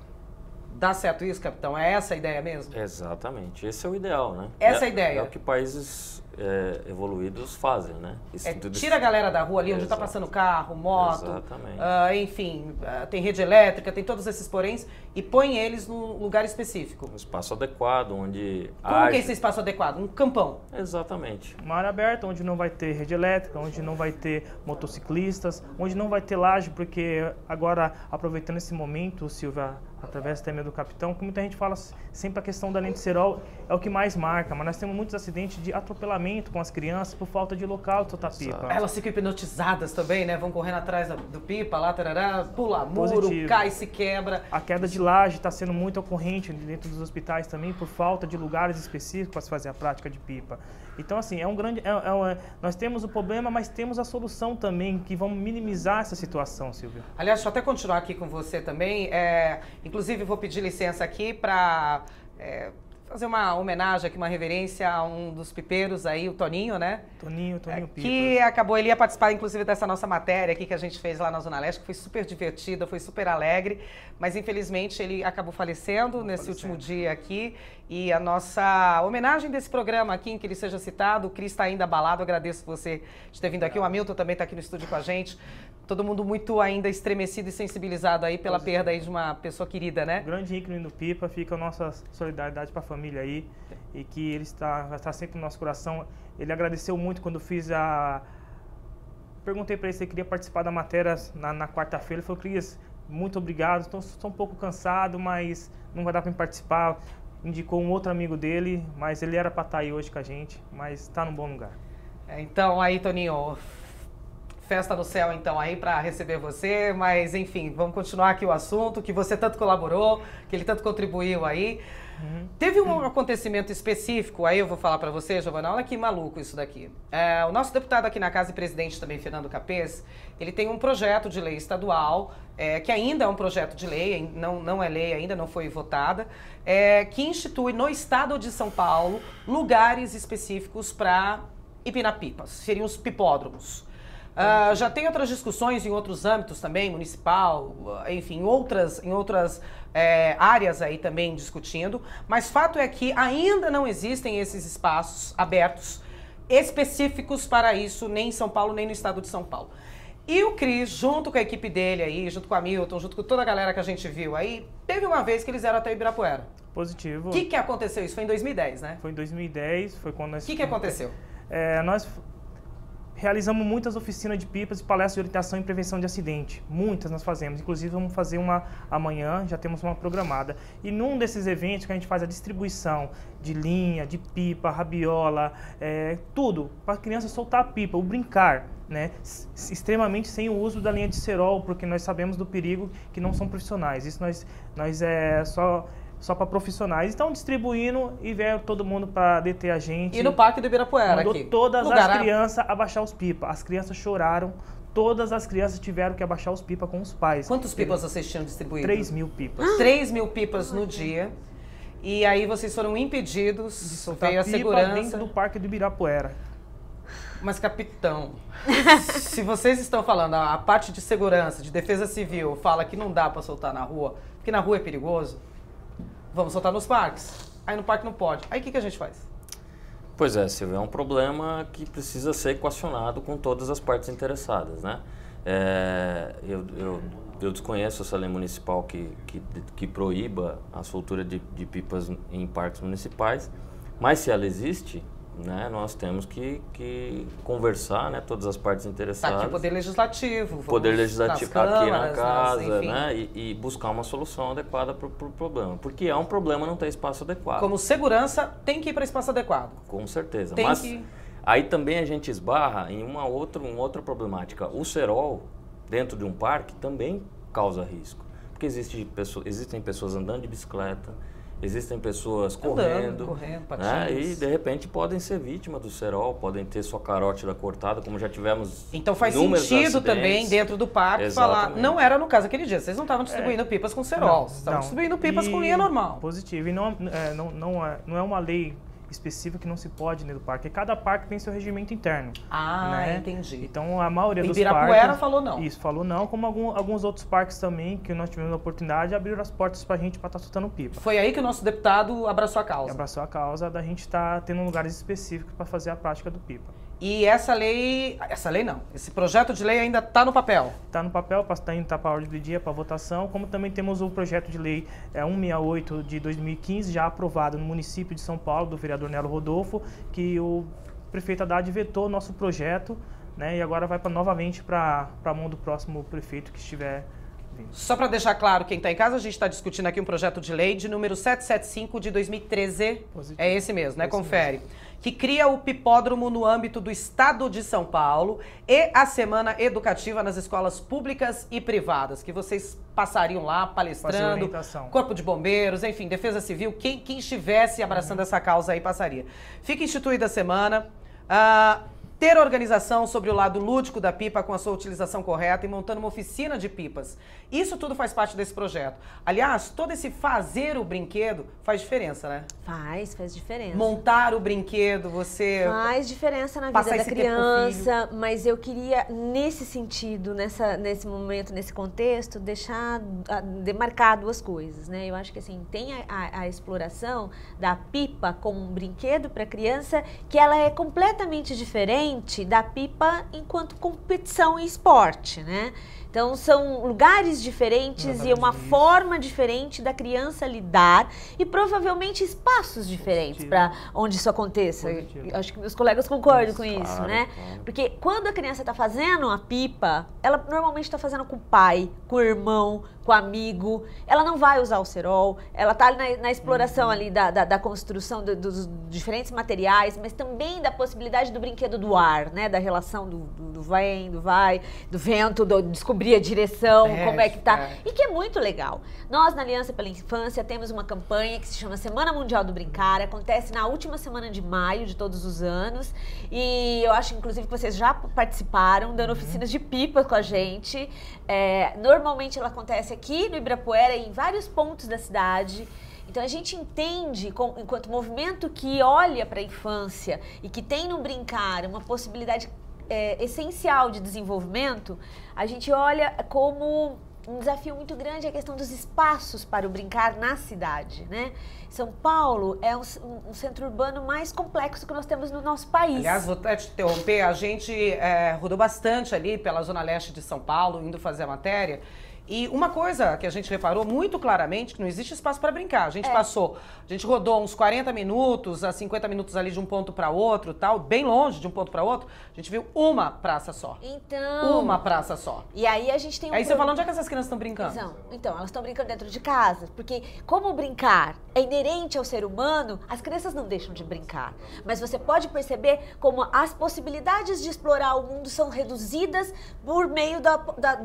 Speaker 1: Dá certo isso, capitão? É essa a ideia mesmo?
Speaker 6: Exatamente. Esse é o ideal, né?
Speaker 1: Essa é a ideia.
Speaker 6: É o que países é, evoluídos fazem, né? Isso
Speaker 1: É,
Speaker 6: tudo-
Speaker 1: tira a galera da rua ali onde está passando carro, moto,
Speaker 6: Exatamente.
Speaker 1: ah, enfim, ah, tem rede elétrica, tem todos esses poréns e põe eles num lugar específico.
Speaker 6: Um espaço adequado, onde
Speaker 1: Como
Speaker 6: haja-
Speaker 1: que é esse espaço adequado? Um campão.
Speaker 6: Exatamente.
Speaker 5: Uma área aberta onde não vai ter rede elétrica, onde não vai ter motociclistas, onde não vai ter laje, porque agora, aproveitando esse momento, Silvia, através também do capitão, que muita gente fala sempre a questão da lente cerol é o que mais marca, mas nós temos muitos acidentes de atropelamento com as crianças por falta de local de soltar pipa.
Speaker 1: Elas ficam hipnotizadas também, né? Vão correndo atrás do pipa lá, tarará, pula muro,
Speaker 5: Positivo.
Speaker 1: cai, se quebra.
Speaker 5: A queda de laje está sendo muito ocorrente dentro dos hospitais também por falta de lugares específicos para se fazer a prática de pipa. Então, assim, é um grande. é- é nós temos o problema, mas temos a solução também, que vão minimizar essa situação, Silvio.
Speaker 1: Aliás, deixa eu até continuar aqui com você também. É, inclusive, vou pedir licença aqui para fazer uma homenagem aqui, uma reverência a um dos pipeiros aí, o Toninho, né?
Speaker 5: Toninho, Toninho Pipa.
Speaker 1: que acabou, ele ia participar inclusive dessa nossa matéria aqui que a gente fez lá na Zona Leste, que foi super divertida, foi super alegre, mas infelizmente ele acabou falecendo nesse último dia aqui. E a nossa homenagem desse programa aqui, em que ele seja citado, o Cris está ainda abalado, agradeço você de ter vindo aqui, o Hamilton também está aqui no estúdio com a gente. Todo mundo muito ainda estremecido e sensibilizado aí pela perda aí de uma pessoa querida,
Speaker 5: O
Speaker 1: né?
Speaker 5: grande ícone do Pipa fica a nossa solidariedade para a família aí e que ele está, estar sempre no nosso coração. Ele agradeceu muito quando fiz a. Perguntei para ele se ele queria participar da matéria na, na quarta-feira. Ele falou: Cris, muito obrigado. Estou, estou um pouco cansado, mas não vai dar para participar. Indicou um outro amigo dele, mas ele era para estar aí hoje com a gente, mas está num bom lugar.
Speaker 1: É, Então aí, Toninho, festa no céu então aí para receber você, mas enfim, vamos continuar aqui o assunto, que você tanto colaborou, que ele tanto contribuiu aí. Teve um acontecimento específico, aí eu vou falar para você, Giovana, olha que maluco isso daqui. É, o nosso deputado aqui na Casa e presidente também, Fernando Capês, ele tem um projeto de lei estadual, é, que ainda é um projeto de lei, não, não é lei ainda, não foi votada, é, que institui no estado de São Paulo lugares específicos para Ipinapipas, seriam os pipódromos. Ah, já tem outras discussões em outros âmbitos também, municipal, enfim, em outras, em outras eh, áreas aí também discutindo, mas fato é que ainda não existem esses espaços abertos específicos para isso, nem em São Paulo, nem no estado de São Paulo. E o Cris, junto com a equipe dele aí, junto com a Milton, junto com toda a galera que a gente viu aí, teve uma vez que eles eram até Ibirapuera.
Speaker 5: Positivo.
Speaker 1: O que, que aconteceu? Isso foi em 2010, né?
Speaker 5: Foi em 2010, foi quando nós.
Speaker 1: O que, que aconteceu?
Speaker 5: É, nós realizamos muitas oficinas de pipas e palestras de orientação e prevenção de acidente. Muitas nós fazemos. Inclusive, vamos fazer uma amanhã, já temos uma programada. E num desses eventos que a gente faz a distribuição de linha, de pipa, rabiola, é, tudo, para a criança soltar a pipa, o brincar. Né, extremamente sem o uso da linha de cerol, porque nós sabemos do perigo que não são profissionais. Isso nós, nós é só só para profissionais. Estão distribuindo e veio todo mundo para deter a gente.
Speaker 1: E no Parque do Ibirapuera
Speaker 5: Mandou
Speaker 1: aqui.
Speaker 5: todas
Speaker 1: Lugar
Speaker 5: as
Speaker 1: a-
Speaker 5: crianças abaixar os pipas. As crianças choraram. Todas as crianças tiveram que abaixar os pipas com os pais.
Speaker 1: Quantos pipas vocês tinham distribuído?
Speaker 5: 3 mil pipas.
Speaker 1: 3 mil pipas no dia. E aí vocês foram impedidos,
Speaker 5: Soltar
Speaker 1: veio a
Speaker 5: pipa
Speaker 1: segurança.
Speaker 5: dentro do parque do Ibirapuera.
Speaker 1: Mas, capitão, [laughs] se vocês estão falando, a, parte de segurança, de defesa civil, fala que não dá pra soltar na rua, porque na rua é perigoso, vamos soltar nos parques. Aí no parque não pode. Aí o que, que a gente faz?
Speaker 6: Pois é, Silvio, é um problema que precisa ser equacionado com todas as partes interessadas, né? É, eu, eu, eu desconheço essa lei municipal que, que, que proíba a soltura de, de pipas em parques municipais, mas se ela existe, né, nós temos que, que conversar, né, todas as partes
Speaker 1: Tá
Speaker 6: interessadas.
Speaker 1: aqui o Poder Legislativo.
Speaker 6: Poder Legislativo aqui na casa,
Speaker 1: nas-
Speaker 6: né? E, e buscar uma solução adequada para o pro problema. Porque é um problema não ter espaço adequado.
Speaker 1: Como segurança, tem que ir para espaço adequado.
Speaker 6: Com certeza.
Speaker 1: Tem
Speaker 6: Mas
Speaker 1: que-
Speaker 6: aí também a gente esbarra em uma outra, uma outra problemática. O cerol, dentro de um parque, também causa risco. Porque porque existe pessoa, existem pessoas andando de bicicleta, existem pessoas
Speaker 1: Andando,
Speaker 6: correndo,
Speaker 1: correndo,
Speaker 6: né? e de repente podem ser vítimas do cerol, podem ter sua carótida cortada, como já tivemos
Speaker 1: Então faz sentido
Speaker 6: acidentes.
Speaker 1: também, dentro do parque, falar. Não era no caso aquele dia. Vocês não estavam distribuindo pipas com cerol. Vocês estavam
Speaker 5: Não.
Speaker 1: distribuindo pipas
Speaker 5: E-
Speaker 1: com linha normal.
Speaker 5: Positivo. E não, é, não, não, é, não é uma lei específica que não se pode dentro do parque. Cada parque tem seu regimento interno.
Speaker 1: Ah,
Speaker 5: né?
Speaker 1: entendi.
Speaker 5: Então a maioria dos
Speaker 1: Ibirapuera
Speaker 5: parques...
Speaker 1: falou não.
Speaker 5: Isso, falou não, como algum- alguns outros parques também, que nós tivemos a oportunidade, abriram as portas pra gente pra estar soltando pipa.
Speaker 1: Foi aí que o nosso deputado abraçou a
Speaker 5: E
Speaker 1: causa.
Speaker 5: abraçou a causa da gente estar tendo lugares específicos para fazer a prática do pipa.
Speaker 1: E essa lei. Essa lei não. Esse projeto de lei ainda está no papel.
Speaker 5: Está no papel, está indo tá para a ordem do dia, para votação, como também temos o projeto de lei é, 168 de 2015, já aprovado no município de São Paulo, do vereador Nelo Rodolfo, que o prefeito Haddad vetou o nosso projeto, né, e agora vai pra, novamente para a mão do próximo prefeito que estiver vindo.
Speaker 1: Só para deixar claro quem está em casa, a gente está discutindo aqui um projeto de lei de número 775 de 2013.
Speaker 5: Positivo.
Speaker 1: É esse mesmo, né?
Speaker 5: Esse
Speaker 1: Confere. Que cria o pipódromo no âmbito do estado de São Paulo e a semana educativa nas escolas públicas e privadas, que vocês passariam lá palestrando. Corpo de Bombeiros, enfim, Defesa Civil, quem, quem estivesse abraçando essa causa aí passaria. Fica instituída a semana. Ah, ter organização sobre o lado lúdico da pipa com a sua utilização correta e montando uma oficina de pipas. Isso tudo faz parte desse projeto. Aliás, todo esse fazer o brinquedo faz diferença, né?
Speaker 7: Faz, faz diferença.
Speaker 1: Montar o brinquedo, você.
Speaker 7: Faz diferença na vida da criança, mas eu queria, nesse sentido, nessa, nesse momento, nesse contexto, deixar, ah, demarcar duas coisas, né? Eu acho que, assim, tem a, a- a exploração da pipa como um brinquedo para criança, que ela é completamente diferente da pipa enquanto competição e esporte, né? Então, são lugares diferentes e uma
Speaker 5: Isso.
Speaker 7: forma diferente da criança lidar e provavelmente espaços diferentes para onde isso aconteça.
Speaker 5: Positivo.
Speaker 7: Acho que meus colegas concordam com isso,
Speaker 6: claro,
Speaker 7: né?
Speaker 6: claro.
Speaker 7: Porque quando a criança está fazendo a pipa, ela normalmente está fazendo com o pai, com o irmão, com o amigo. Ela não vai usar o cerol, ela está na, na exploração ali da, da, da construção do- dos diferentes materiais, mas também da possibilidade do brinquedo do ar, né? Da relação do, do, do vem, do vai, do vento, do descobrir a direção,
Speaker 1: É,
Speaker 7: como é que tá.
Speaker 1: é.
Speaker 7: E que é muito legal. Nós, na Aliança pela Infância, temos uma campanha que se chama Semana Mundial do Brincar. Acontece na última semana de maio de todos os anos. E eu acho, inclusive, que vocês já participaram, dando oficinas de pipa com a gente. É, normalmente ela acontece aqui no Ibirapuera e em vários pontos da cidade. Então a gente entende, com- enquanto movimento que olha para a infância e que tem no brincar uma possibilidade é, essencial de desenvolvimento, a gente olha como um desafio muito grande a questão dos espaços para o brincar na cidade, né? São Paulo é um, um centro urbano mais complexo que nós temos no nosso país.
Speaker 1: Aliás, vou até te interromper, a gente é, rodou bastante ali pela Zona Leste de São Paulo, indo fazer a matéria. E uma coisa que a gente reparou muito claramente, que não existe espaço para brincar. A gente
Speaker 7: É.
Speaker 1: passou, a gente rodou uns 40 minutos a 50 minutos ali de um ponto para outro, tal, bem longe de um ponto para outro. A gente viu uma praça só.
Speaker 7: Então,
Speaker 1: Uma praça só.
Speaker 7: e aí a gente tem um
Speaker 1: Aí você fala, onde é que essas crianças estão brincando?
Speaker 7: Então, então, elas estão brincando dentro de casa, porque como brincar é inerente ao ser humano, as crianças não deixam de brincar. Mas você pode perceber como as possibilidades de explorar o mundo são reduzidas por meio da, da-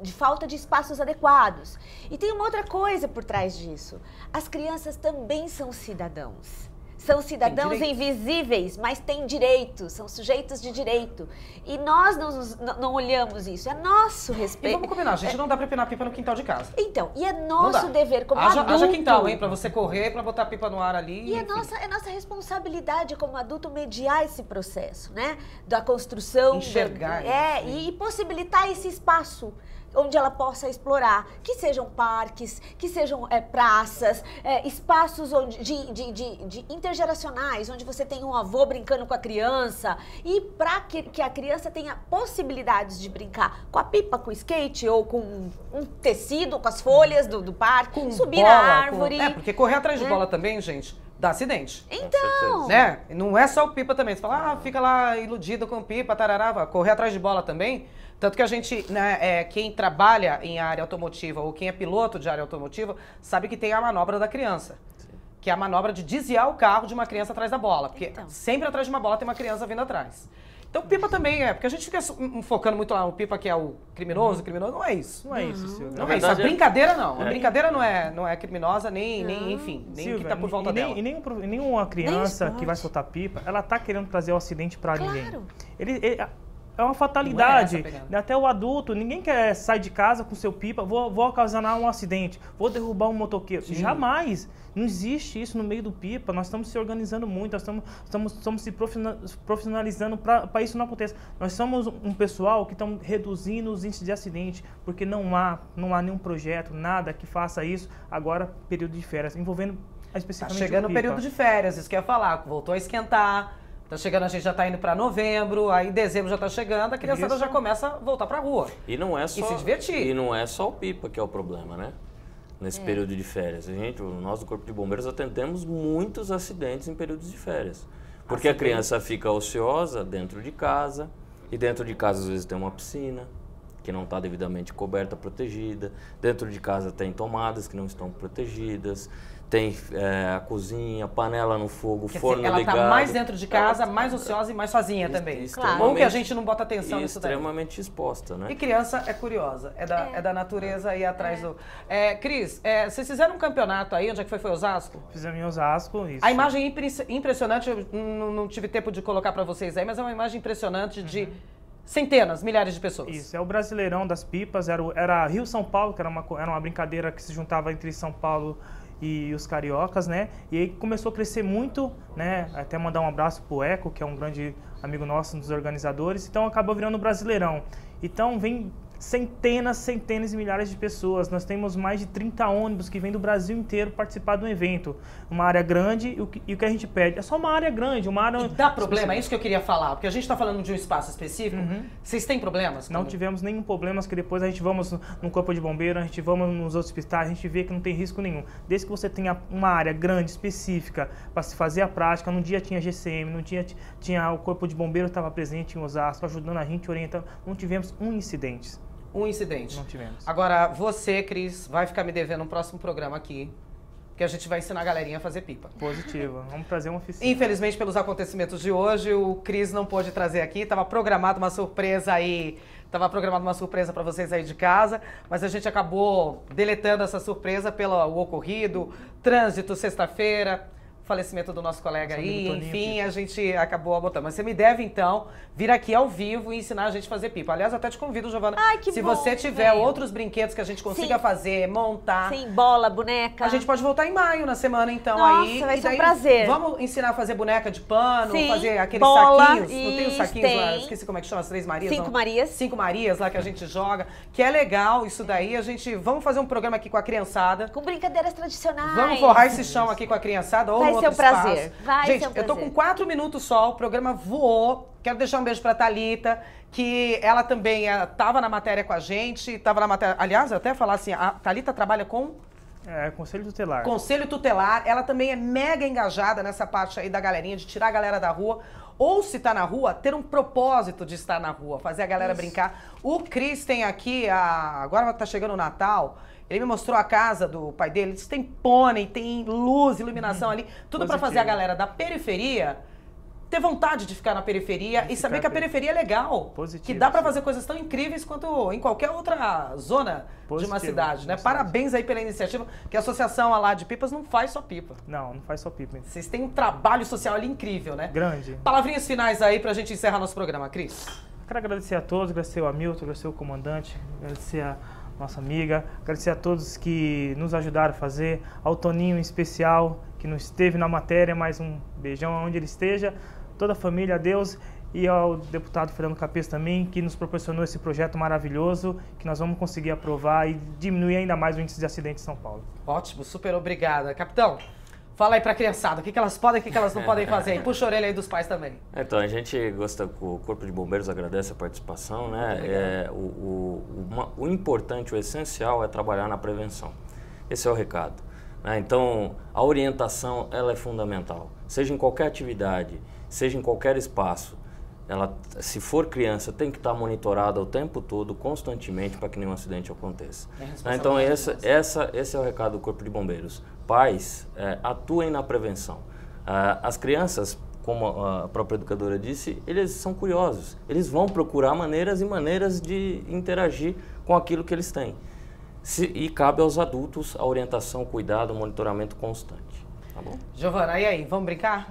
Speaker 7: de falta de espaços adequados. E tem uma outra coisa por trás disso. As crianças também são cidadãos. São cidadãos invisíveis, mas têm direitos, são sujeitos de direito. E nós não, não- olhamos isso. É nosso
Speaker 1: E
Speaker 7: respeito.
Speaker 1: vamos combinar, gente, não dá pra pinar pipa no quintal de casa.
Speaker 7: Então, e é nosso dever como
Speaker 1: haja,
Speaker 7: adulto.
Speaker 1: haja quintal, hein, pra você correr, pra botar pipa no ar ali.
Speaker 7: E é nossa, é nossa responsabilidade como adulto mediar esse processo, né? Da construção.
Speaker 1: Enxergar
Speaker 7: da- é,
Speaker 1: isso,
Speaker 7: e, possibilitar esse espaço onde ela possa explorar, que sejam parques, que sejam é, praças, é, espaços onde, de, de, de, de intergeracionais, onde você tem um avô brincando com a criança e para que, que a criança tenha possibilidades de brincar com a pipa, com o skate ou com um tecido, com as folhas do, do parque,
Speaker 1: Com
Speaker 7: subir
Speaker 1: bola,
Speaker 7: a
Speaker 1: com-
Speaker 7: árvore.
Speaker 1: É, porque correr atrás de
Speaker 7: né?
Speaker 1: bola também, gente, dá acidente.
Speaker 7: Então,
Speaker 1: Né? E Não é só o pipa também. Você fala, ah, fica lá iludido com pipa, tarará, vai correr atrás de bola também. Tanto que a gente, né, é, quem trabalha em área automotiva ou quem é piloto de área automotiva, sabe que tem a manobra da criança. Que é a manobra de desviar o carro de uma criança atrás da bola. Porque
Speaker 7: Então.
Speaker 1: sempre atrás de uma bola tem uma criança vindo atrás. Então pipa também é, porque a gente fica um, focando muito lá no pipa que é o criminoso, criminoso, não é isso.
Speaker 5: Não é isso, Silvia.
Speaker 1: Não
Speaker 6: Na
Speaker 1: é isso. A
Speaker 6: é-
Speaker 1: brincadeira não. A
Speaker 6: É.
Speaker 1: brincadeira não é, não é criminosa, nem, nem enfim, nem o que
Speaker 5: Silvia,
Speaker 1: tá por volta
Speaker 5: e, nem,
Speaker 1: dela.
Speaker 5: e pro- e nenhuma criança
Speaker 7: esporte.
Speaker 5: que vai soltar pipa, ela tá querendo trazer o acidente pra ninguém.
Speaker 7: Claro.
Speaker 5: Ele, ele- é uma fatalidade.
Speaker 1: é.
Speaker 5: Até o adulto, ninguém quer sair de casa com seu pipa, vou, vou ocasionar um acidente, vou derrubar um motoqueiro. Jamais. Não existe isso no meio do pipa. Nós estamos se organizando muito, nós estamos, estamos, estamos se profissional- profissionalizando para isso não aconteça. Nós somos um pessoal que estamos reduzindo os índices de acidente, porque não há, não há nenhum projeto, nada que faça isso agora, período de férias, envolvendo
Speaker 1: Tá
Speaker 5: especificamente
Speaker 1: chegando o período de férias, isso que eu ia falar, voltou a esquentar. Tá chegando, a gente já tá indo pra novembro, aí dezembro já tá chegando, a criançada
Speaker 5: Isso.
Speaker 1: já começa a voltar pra rua.
Speaker 6: E não é só
Speaker 1: se divertir.
Speaker 6: E não é só o pipa que é o problema, né? Nesse período de férias. A gente, o- nós do Corpo de Bombeiros atendemos muitos acidentes em períodos de férias. Porque a criança fica ociosa dentro de casa, e dentro de casa às vezes tem uma piscina que não está devidamente coberta, protegida. Dentro de casa tem tomadas que não estão protegidas. Tem é, a cozinha, panela no fogo,
Speaker 1: Quer
Speaker 6: forno
Speaker 1: dizer, ela
Speaker 6: ligado.
Speaker 1: tá mais dentro de casa,
Speaker 6: Ela
Speaker 1: mais
Speaker 6: tá
Speaker 1: ociosa e mais sozinha também.
Speaker 6: extremamente-
Speaker 1: Bom que a gente não bota atenção nisso daí.
Speaker 6: extremamente exposta, né?
Speaker 1: E criança é curiosa, é da, é. da natureza ir atrás do. É, Cris, é, vocês fizeram um campeonato aí, onde é que foi? Foi Osasco?
Speaker 5: Fizemos em Osasco, isso.
Speaker 1: A imagem impre- impressionante, eu não, não tive tempo de colocar pra vocês aí, mas é uma imagem impressionante de centenas, milhares de pessoas.
Speaker 5: Isso, é o Brasileirão das Pipas, era, o- era Rio-São Paulo, que era uma, era uma brincadeira que se juntava entre São Paulo e os cariocas, né? E aí começou a crescer muito, né? Até mandar um abraço pro Eco, que é um grande amigo nosso, um dos organizadores. Então acabou virando o Brasileirão. Então vem centenas, centenas e milhares de pessoas. Nós temos mais de 30 ônibus que vêm do Brasil inteiro participar do evento. Uma área grande e o que, e o que a gente pede é só uma área grande, uma área...
Speaker 1: E dá problema, é isso que eu queria falar, porque a gente tá falando de um espaço específico. Vocês têm problemas?
Speaker 5: Não tivemos nenhum problema, que depois a gente vamos no- corpo de bombeiro, a gente vamos nos hospitais, a gente vê que não tem risco nenhum. Desde que você tenha uma área grande, específica, para se fazer a prática, num dia tinha GCM, num dia tinha o corpo de bombeiro estava presente em Osasco, ajudando a gente, orientando. Não tivemos um incidente.
Speaker 1: Um incidente.
Speaker 5: Não tivemos.
Speaker 1: Agora, você, Cris, vai ficar me devendo um próximo programa aqui, que a gente vai ensinar a galerinha a fazer pipa.
Speaker 5: Positivo. Vamos trazer uma oficina.
Speaker 1: Infelizmente, pelos acontecimentos de hoje, o Cris não pôde trazer aqui. Tava programado uma surpresa aí. Tava programado uma surpresa para vocês aí de casa, mas a gente acabou deletando essa surpresa pelo o ocorrido, trânsito sexta-feira, falecimento do nosso colega
Speaker 5: Nosso
Speaker 1: aí,
Speaker 5: Toninho
Speaker 1: enfim, a gente acabou botando. Mas você me deve então vir aqui ao vivo e ensinar a gente a fazer pipa. Aliás, até te convido, Giovana.
Speaker 7: Ai, que
Speaker 1: se
Speaker 7: bom,
Speaker 1: você tiver outros brinquedos que a gente consiga
Speaker 7: Sim.
Speaker 1: fazer, montar,
Speaker 7: Sim, bola, boneca.
Speaker 1: a gente pode voltar em maio na semana, então,
Speaker 7: Nossa,
Speaker 1: aí.
Speaker 7: vai
Speaker 1: e
Speaker 7: ser um prazer.
Speaker 1: Vamos ensinar a fazer boneca de pano,
Speaker 7: Sim,
Speaker 1: fazer aqueles
Speaker 7: bola,
Speaker 1: saquinhos. não tem os saquinhos lá?
Speaker 7: tem.
Speaker 1: Esqueci como é que chama, as Três Marias?
Speaker 7: Cinco
Speaker 1: não?
Speaker 7: Marias.
Speaker 1: Cinco Marias lá que a gente joga, que é legal isso daí. A gente, vamos fazer um programa aqui com a criançada.
Speaker 7: Com brincadeiras tradicionais.
Speaker 1: Vamos forrar esse chão aqui com a criançada ou No
Speaker 7: ser
Speaker 1: outro
Speaker 7: um prazer. Vai
Speaker 1: Gente,
Speaker 7: ser um
Speaker 1: eu tô
Speaker 7: prazer.
Speaker 1: com quatro minutos só, o programa voou. Quero deixar um beijo pra Thalita, que ela também estava na matéria com a gente, estava na matéria. Aliás, eu até falar assim, a Thalita trabalha com
Speaker 5: É, conselho tutelar.
Speaker 1: Conselho Tutelar, ela também é mega engajada nessa parte aí da galerinha, de tirar a galera da rua. Ou se tá na rua, ter um propósito de estar na rua, fazer a galera brincar. O Cris tem aqui, a... agora tá chegando o Natal, ele me mostrou a casa do pai dele, eles tem pônei, tem luz, iluminação ali, tudo pra fazer a
Speaker 5: Positivo.
Speaker 1: galera da periferia ter vontade de ficar na periferia e saber que a periferia é legal.
Speaker 5: Positivo,
Speaker 1: que dá pra
Speaker 5: sim.
Speaker 1: fazer coisas tão incríveis quanto em qualquer outra zona de uma
Speaker 5: Positivo,
Speaker 1: cidade, né? Parabéns aí pela iniciativa, que a Associação lá de Pipas não faz só pipa.
Speaker 5: Não, não faz só pipa.
Speaker 1: Vocês têm um trabalho social ali incrível, né?
Speaker 5: Grande.
Speaker 1: Palavrinhas finais aí pra gente encerrar nosso programa, Cris.
Speaker 5: Quero agradecer a todos, agradecer ao Hamilton, agradecer ao comandante, agradecer a nossa amiga, agradecer a todos que nos ajudaram a fazer, ao Toninho em especial, que não esteve na matéria, mas um beijão onde ele esteja, toda a família, a Deus, e ao deputado Fernando Capês também, que nos proporcionou esse projeto maravilhoso, que nós vamos conseguir aprovar e diminuir ainda mais o índice de acidentes em São Paulo.
Speaker 1: Ótimo, super obrigada. Capitão, fala aí pra criançada, o que, que elas podem e o que, que elas não podem fazer aí. Puxa a orelha aí dos pais também.
Speaker 6: Então, a gente gosta, o Corpo de Bombeiros agradece a participação, né? É, o, o, uma- o importante, o essencial é trabalhar na prevenção. Esse é o recado. né? Então, a orientação, ela é fundamental. Seja em qualquer atividade, seja em qualquer espaço, ela, se for criança, tem que estar monitorada o tempo todo, constantemente, para que nenhum acidente aconteça.
Speaker 1: É
Speaker 6: Então, essa, essa, esse é o recado do Corpo de Bombeiros. Pais, é, atuem na prevenção. Ah, as crianças, como a própria educadora disse, eles são curiosos. Eles vão procurar maneiras e maneiras de interagir com aquilo que eles têm. Se, e cabe aos adultos a orientação, cuidado, monitoramento constante. Tá bom?
Speaker 1: Giovana, e aí, vamos brincar?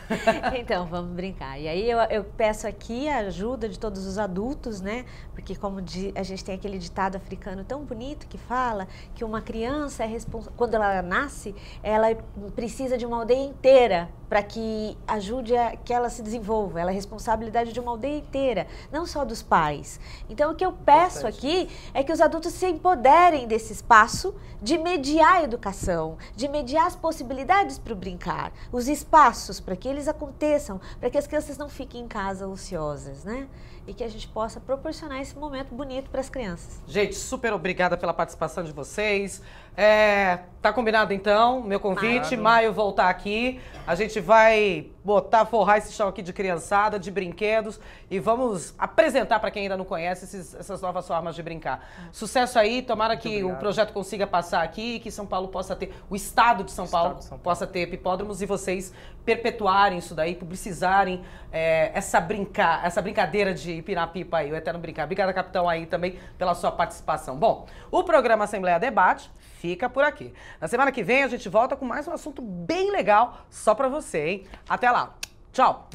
Speaker 1: [laughs]
Speaker 7: então, vamos brincar. E aí eu, eu, peço aqui a ajuda de todos os adultos, né? Porque como a gente tem aquele ditado africano tão bonito que fala que uma criança é quando ela nasce, ela precisa de uma aldeia inteira para que ajude a que ela se desenvolva. Ela é responsabilidade de uma aldeia inteira, não só dos pais. Então, o que eu peço aqui é que os adultos se empoderem desse espaço de mediar a educação, de mediar as possibilidades para o brincar, os espaços para que eles aconteçam, para que as crianças não fiquem em casa ociosas, né? E que a gente possa proporcionar esse momento bonito para as crianças.
Speaker 1: Gente, super obrigada pela participação de vocês. É, tá combinado então, meu convite, Maio. Maio voltar aqui. A gente vai botar, forrar esse chão aqui de criançada, de brinquedos e vamos apresentar para quem ainda não conhece esses, essas novas formas de brincar. Sucesso aí, tomara Muito que obrigado. o projeto consiga passar aqui e que São Paulo possa ter, o estado de São, Paulo, de São Paulo, possa ter hipódromos e vocês perpetuarem isso daí, publicizarem é, essa, brincar, essa brincadeira de pipa aí, o Eterno Brincar. Obrigada, capitão, aí também pela sua participação. Bom, o programa Assembleia Debate fica por aqui. Na semana que vem a gente volta com mais um assunto bem legal só para você, hein? Até lá. Tchau.